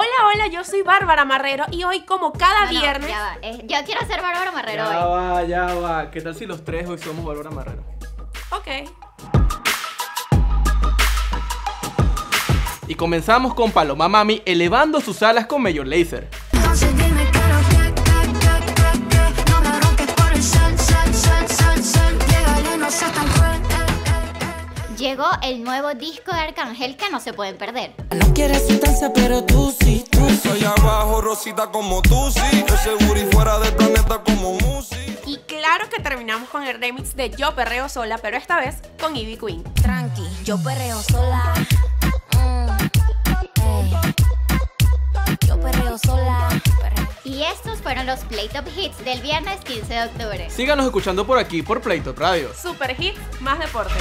Hola, hola, yo soy Bárbara Marrero y hoy como cada No, no, viernes... ya va. Eh, yo quiero ser Bárbara Marrero Ya hoy. va, ya va. ¿Qué tal si los tres hoy somos Bárbara Marrero? Ok. Y comenzamos con Paloma Mami elevando sus alas con Major Lazer. Llegó el nuevo disco de Arcángel que no se pueden perder. No quieres sustancia, pero tú sí, tú sí. Soy abajo, Rosita, como tú, sí. Yo seguro y fuera del planeta como Musi. Y claro que terminamos con el remix de Yo Perreo Sola, pero esta vez con Ivy Queen. Tranqui, yo perreo sola Mm. Yo perreo sola perreo. Y estos fueron los Play Top Hits del viernes 15 de octubre. Síganos escuchando por aquí por Playtop Radio. Super hit, más deporte.